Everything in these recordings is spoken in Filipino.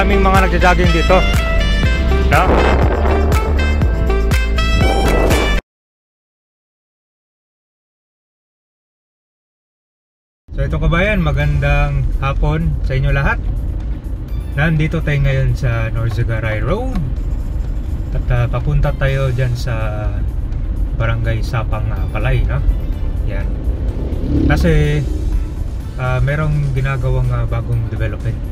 maraming mga nagja-jogging dito. No? So ito kabayan, magandang hapon sa inyo lahat. Nandito tayo ngayon sa Norzagaray Road. At uh, papunta tayo dyan sa Barangay Sapang uh, Palay, no? Yan. Kasi uh, merong ginagawang uh, bagong development.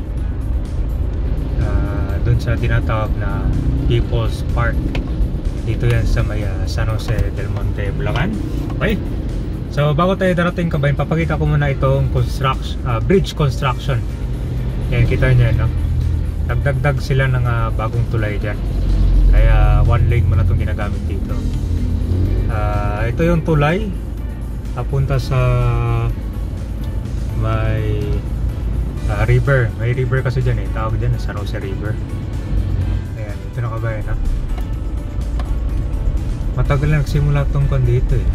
Doon sa tinatawag na People's Park. Dito yan sa may uh, San Jose del Monte, Bulacan. Okay? So bago tayo darating kabayan, papakita ko muna itong construction, uh, bridge construction. Yan, kita nyo no? Nagdagdag sila ng uh, bagong tulay dyan. Kaya one lane muna itong ginagamit dito. Uh, ito yung tulay. Papunta sa may uh, river. May river kasi dyan eh. Tawag dyan San Jose River. Ayan, ito na. Kabayan ha. Matagal na nagsimula itong kwan dito eh.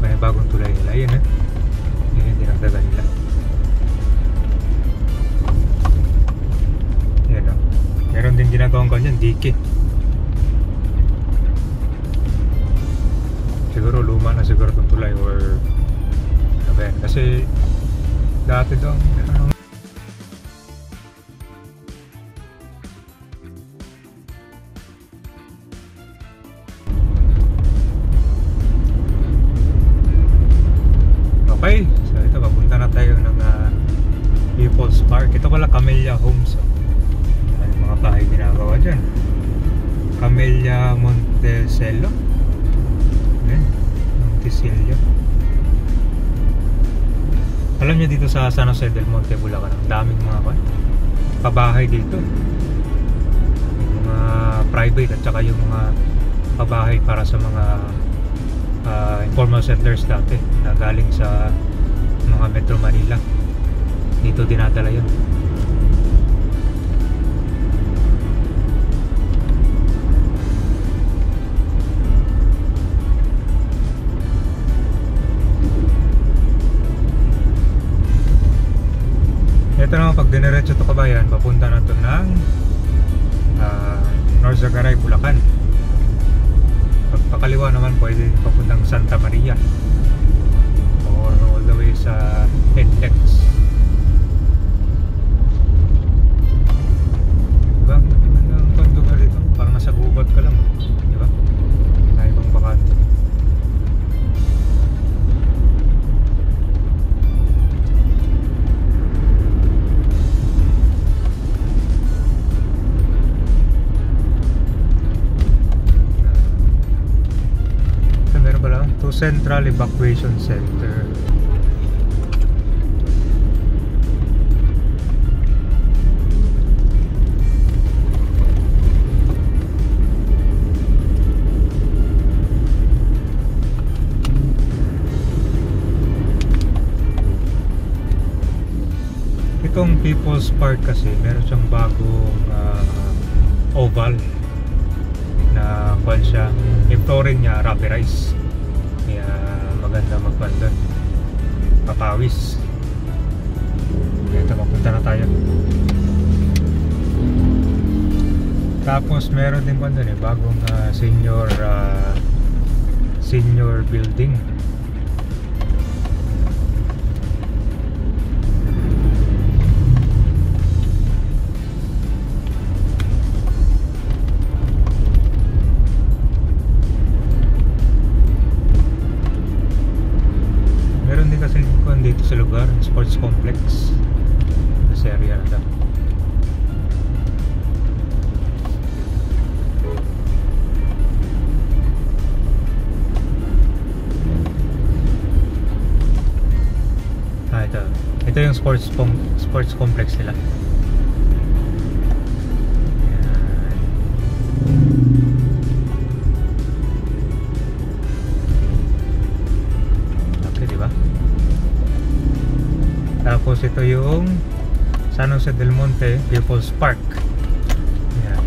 May bagong tulay nila. Yun eh. Yun yung dinagdagan nila. Yan o oh. meron din ginagawang kanyan dike siguro luma na siguro itong tulay or ano kasi dati daw ano Camellia Homes. Yung mga bahay ginagawa dyan? Camellia Montecello. Ayan, Montecello. Alam niyo dito sa San Jose del Monte, Bulacan, ang daming mga pabahay dito. Mga private at saka yung mga pabahay para sa mga uh, informal settlers dati na galing sa mga Metro Manila dito dinadala yun ito naman pag diniretso to kabayan papunta na to ng uh, North Zagaray, Bulacan. Pagpakaliwa naman pwede papuntang Santa Maria. Or all the way sa NX to Central Evacuation Center. Itong People's Park kasi meron siyang bagong uh, oval na kwan siya yung flooring niya rubberized maganda magpandon papawis. Ito mapunta na tayo. Tapos meron din pa doon eh bagong uh, senior uh, senior building dito sa lugar sports complex. Sa area na to ah ito. Yung sports sports complex nila ito yung San Jose del Monte People's Park. Yan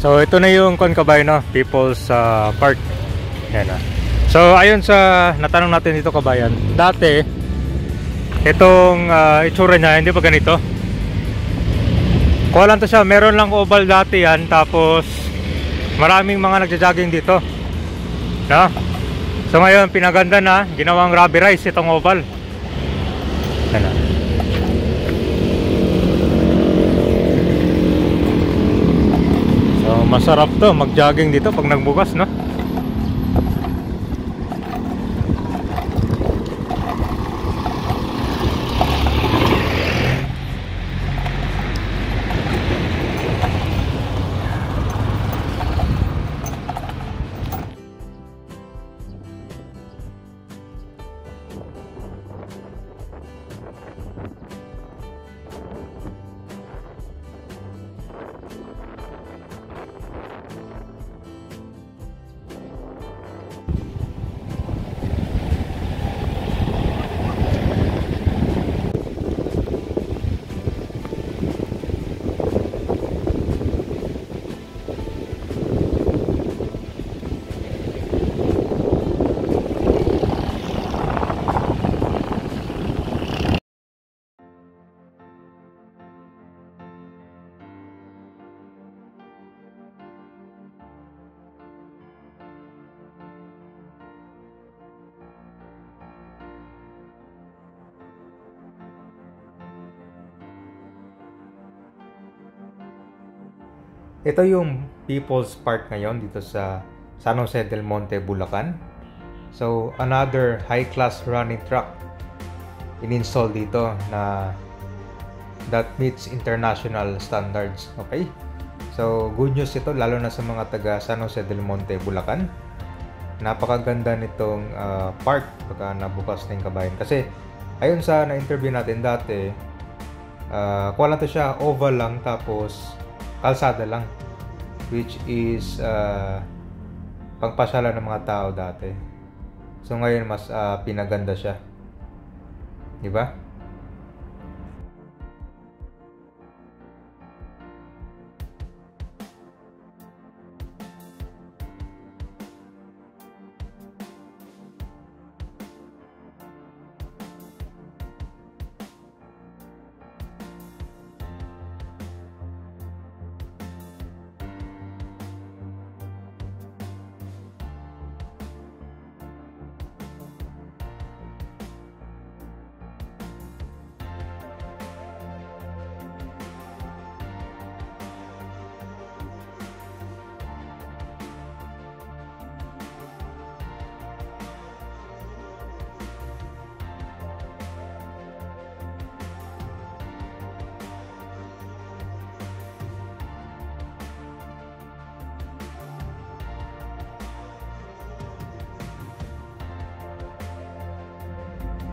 so ito na yung Concabay no? People's uh, Park. Yan na So ayun sa natanong natin dito kabayan, dati itong uh, itsura niya hindi pa ganito. Kuha lang to siya, meron lang oval dati yan tapos maraming mga nagja-jogging dito. No? So ngayon pinaganda na, ginawang rubberized itong oval. Ano? So masarap to mag-jogging dito pag nagbukas, no? Ito yung People's Park ngayon dito sa San Jose del Monte, Bulacan. So, another high-class running track in-install dito na that meets international standards. Okay? So, good news ito lalo na sa mga taga San Jose del Monte, Bulacan. Napakaganda nitong uh, park pagka nabukas na yung kabayan. Kasi, ayun sa na-interview natin dati, uh, kuha lang to siya, oval lang, tapos kalsada lang which is uh, pagpasala ng mga tao dati. So ngayon mas uh, pinaganda siya. Di ba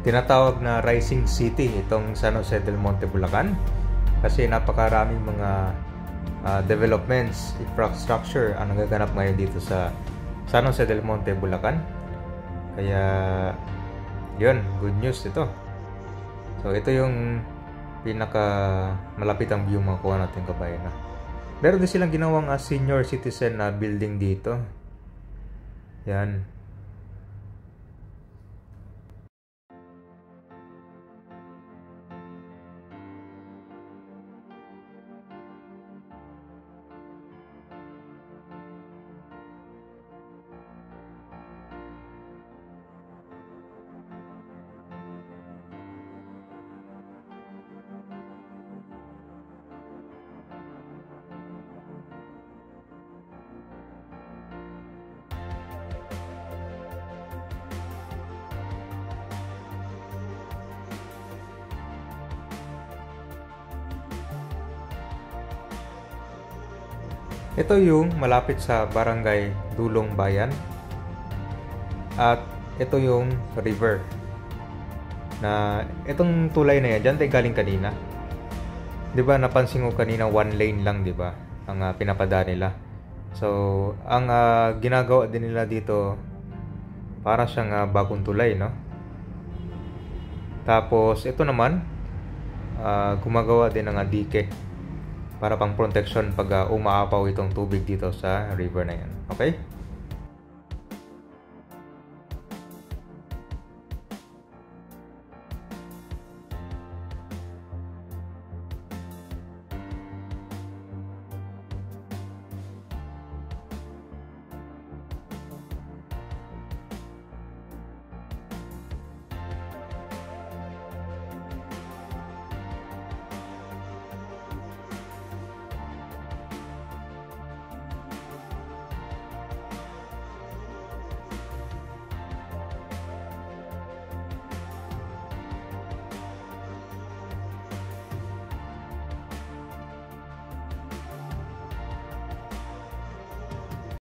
tinatawag na Rising City itong San Jose del Monte, Bulacan. Kasi napakaraming mga uh, developments, infrastructure ang nagaganap ngayon dito sa San Jose del Monte, Bulacan. Kaya yun, good news ito. So ito yung pinaka malapit ang view makuha natin kabayan na meron din silang ginawang uh, senior citizen na building dito. Yan Ito yung malapit sa barangay Dulong Bayan. At ito yung river. Na itong tulay na yan, dyan tayo galing kanina. 'Di ba napansin ko kanina one lane lang, 'di ba? Ang uh, pinapada nila. So, ang uh, ginagawa din nila dito para siyang uh, bagong tulay, no? Tapos ito naman uh, gumagawa din ng uh, dike para pang protection pag uh, umaapaw itong tubig dito sa river na yan. Okay?